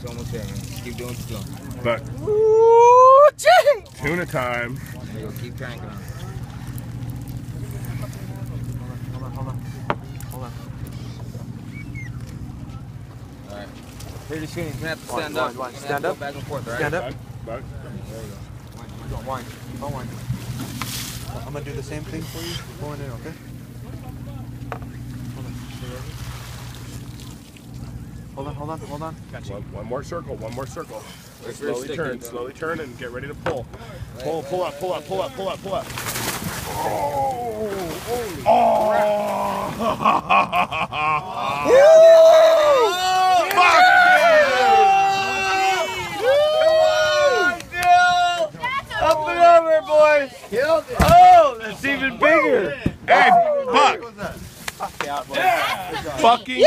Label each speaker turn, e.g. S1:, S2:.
S1: It's almost there, man. Just keep doing what you're doing.
S2: But
S3: Ooh, gee.
S2: tuna time.
S1: There you go. Keep cranking on.
S3: Hold on, hold on. Hold on.
S1: All right. Pretty soon he's gonna have to stand
S3: wind,
S1: up.
S3: wind.
S1: He's gonna
S3: Stand up.
S1: back and forth, all right?
S3: Stand up.
S2: Back, back.
S1: There you go.
S3: Don't whine. Keep on whining. I'm gonna do the same thing for you. Going in, okay? Hold on. Stay right here. Hold on, hold on, hold on. Got you.
S2: One, one more circle. One more circle.
S1: Very
S2: Slowly
S1: sticky,
S2: turn.
S1: bro.
S2: Slowly turn and get ready to pull. Pull. Pull up. Pull up. Pull up. Pull up. Pull up. Oh! Oh!
S3: Up and over, boys. Killed it! Oh, that's even bigger.
S2: Hey, Buck! Fucking